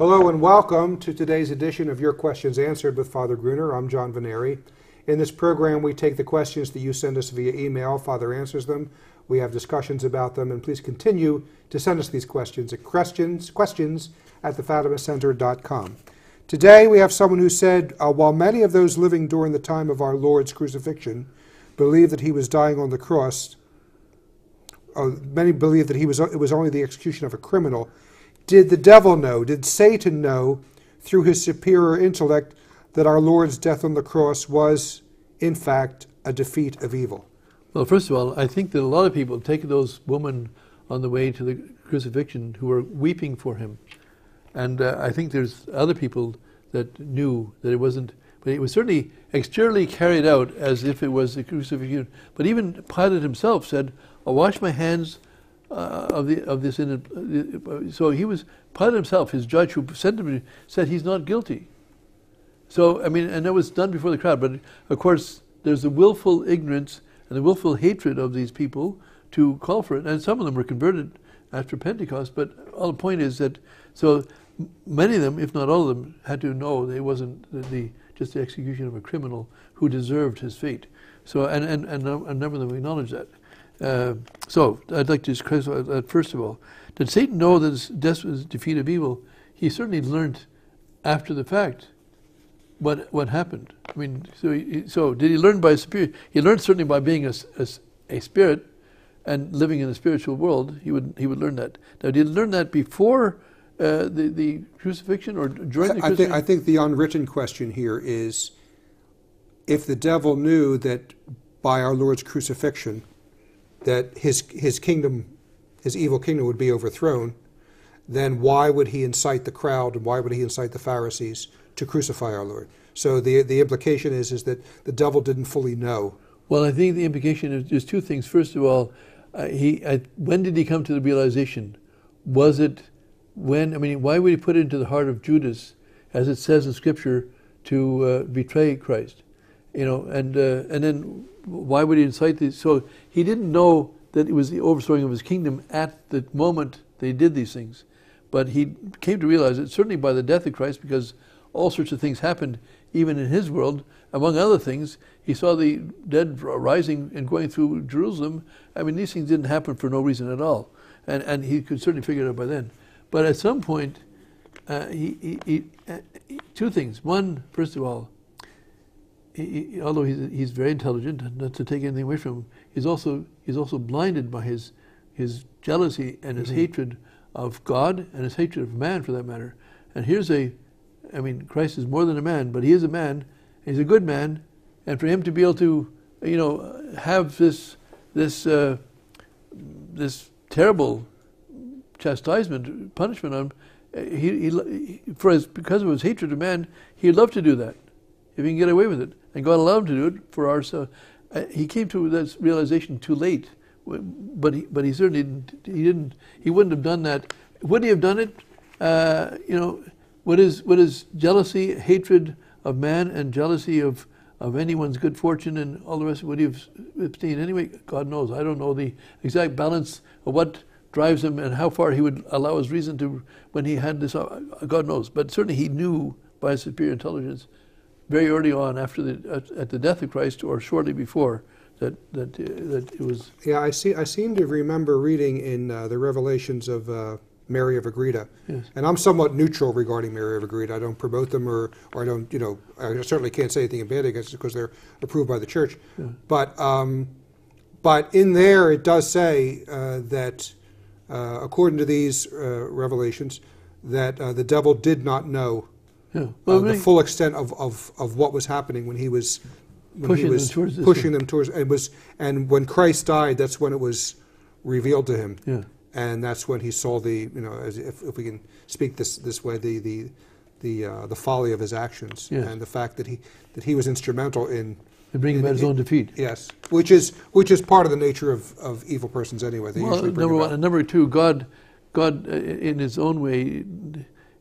Hello and welcome to today's edition of Your Questions Answered with Father Gruner. I'm John Vennari. In this program, we take the questions that you send us via email. Father answers them. We have discussions about them, and please continue to send us these questions at questions, questions at thefatimacenter.com. Today, we have someone who said, uh, while many of those living during the time of our Lord's crucifixion believe that he was dying on the cross, uh, many believe that he was, it was only the execution of a criminal. Did the devil know, did Satan know through his superior intellect that our Lord's death on the cross was, in fact, a defeat of evil? Well, first of all, I think that a lot of people take those women on the way to the crucifixion who were weeping for him. And uh, I think there's other people that knew that it wasn't, but it was certainly exteriorly carried out as if it was the crucifixion. But even Pilate himself said, I'll wash my hands uh, of, the, of this. Uh, so he was, Pilate himself, his judge who sent him, said he's not guilty. So, I mean, and that was done before the crowd. But of course, there's the willful ignorance and the willful hatred of these people to call for it. And some of them were converted after Pentecost. But all the point is that, so many of them, if not all of them, had to know that it wasn't the, the just the execution of a criminal who deserved his fate. So, and, and, and a number of them acknowledge that. Uh, so, I'd like to discuss that first of all. Did Satan know that his death was defeat of evil? He certainly learned after the fact what what happened. I mean, so he, so did he learn by spirit? He learned certainly by being a, a, a, spirit and living in the spiritual world. He would he would learn that. Now, did he learn that before uh, the the crucifixion or during the I, I think I think the unwritten question here is if the devil knew that by our Lord's crucifixion that his his kingdom, his evil kingdom would be overthrown, then why would he incite the crowd and why would he incite the Pharisees? to crucify our Lord. So the the implication is is that the devil didn't fully know. Well, I think the implication is, is two things. First of all, uh, he uh, when did he come to the realization? Was it when? I mean, why would he put it into the heart of Judas, as it says in Scripture, to uh, betray Christ? You know, and uh, and then why would he incite these? So he didn't know that it was the overthrowing of his kingdom at the moment they did these things, but he came to realize it certainly by the death of Christ because all sorts of things happened even in his world. Among other things, he saw the dead rising and going through Jerusalem. I mean, these things didn't happen for no reason at all. And, and he could certainly figure it out by then. But at some point, uh, he, he, he, uh, two things. One, first of all, although he's, he's very intelligent, not to take anything away from him, he's also, he's also blinded by his, his jealousy and his mm-hmm. hatred of God and his hatred of man, for that matter. And here's a I mean, Christ is more than a man, but he is a man. He's a good man, and for him to be able to, you know, have this this uh, this terrible chastisement, punishment on him, he, he for his because of his hatred of man, he'd love to do that if he can get away with it, and God allowed him to do it for our. So, uh, he came to that realization too late, but he but he certainly didn't, he didn't he wouldn't have done that. Would he have done it? Uh, you know what is, what is jealousy, hatred of man, and jealousy of, of anyone's good fortune and all the rest? Would he have abstained anyway? God knows. I don't know the exact balance of what drives him and how far he would allow his reason to when he had this. Uh, God knows. But certainly he knew by superior intelligence very early on after the, at, at the death of Christ or shortly before that that uh, that it was. Yeah, I see. I seem to remember reading in uh, the Revelations of uh, Mary of Agreda. Yes. And I'm somewhat neutral regarding Mary of Agreda. I don't promote them or, or I don't, you know, I certainly can't say anything bad against it because they're approved by the church. Yeah. But, um, but in there it does say uh, that, uh, according to these uh, revelations, that uh, the devil did not know yeah. Uh, the full extent of, of, of what was happening when he was when pushing he was them towards pushing them towards and was and when Christ died, that's when it was revealed to him. Yeah and that's when he saw the you know as if, if we can speak this this way the the the uh, the folly of his actions yes. and the fact that he that he was instrumental in in bringing about his own defeat. Yes, which is which is part of the nature of, of evil persons anyway. They well, number one and number two, God God uh, in His own way.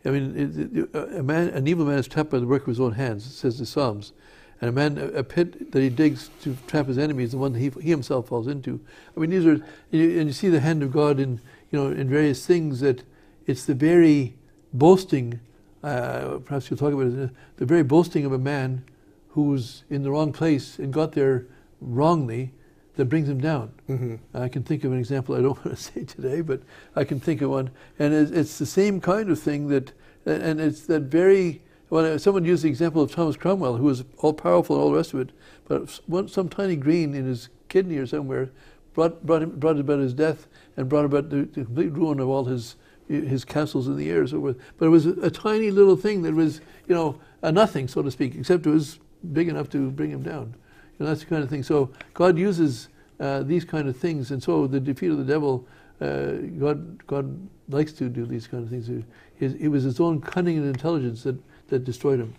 I mean, a man, an evil man is trapped by the work of his own hands. It says the Psalms. And a man, a pit that he digs to trap his enemies, the one that he, he himself falls into. I mean, these are, and you see the hand of God in, you know, in various things that it's the very boasting uh, perhaps you'll talk about it, the very boasting of a man who's in the wrong place and got there wrongly that brings him down. hmm I can think of an example I don't want to say today, but I can think of one. And it's, it's the same kind of thing that, and it's that very, well, someone used the example of Thomas Cromwell, who was all powerful and all the rest of it, but one, some tiny green in his kidney or somewhere brought, brought, him, brought about his death and brought about the, the complete ruin of all his, his castles in the air so forth. But it was a, a tiny little thing that was, you know, a nothing, so to speak, except it was big enough to bring him down. Know, that's the kind of thing. So God uses uh, these kind of things, and so the defeat of the devil, uh, God, God likes to do these kind of things. His, it was his own cunning and intelligence that, that destroyed him.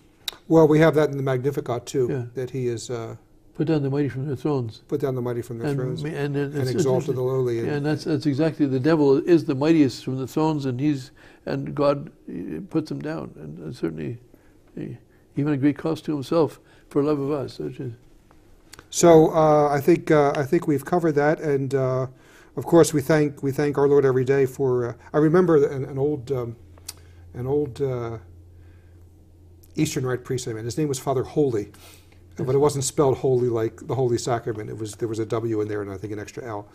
Well, we have that in the Magnificat too, Yeah. that he is. uh, Put down the mighty from their thrones. put down the mighty from their and, thrones and, and, and exalted the lowly. And, and that's that's exactly the devil is the mightiest from the thrones, and he's and God puts him down, and, certainly, even a great cost to himself for love of us. Which is, So uh, I think uh, I think we've covered that, and uh, of course we thank we thank our Lord every day for. I remember an, an old um, an old Eastern Rite priest I met. His name was Father Holy, but it wasn't spelled holy like the Holy Sacrament. It was there was a W in there, and I think an extra L.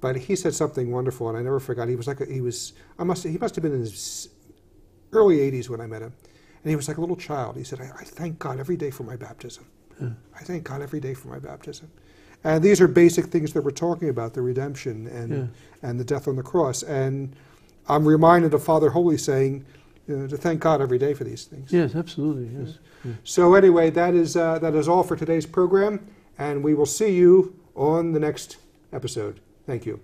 But he said something wonderful, and I never forgot. He was like a, he was I must he must have been in his early 80s when I met him, and he was like a little child. He said, "I, I thank God every day for my baptism." Yeah. I thank God every day for my baptism. And these are basic things that we're talking about the redemption and, Yeah. and the death on the cross. And I'm reminded of Father Holy saying you know, to thank God every day for these things. yes, absolutely, yes. So, anyway, that is, uh, that is all for today's program. And we will see you on the next episode. Thank you.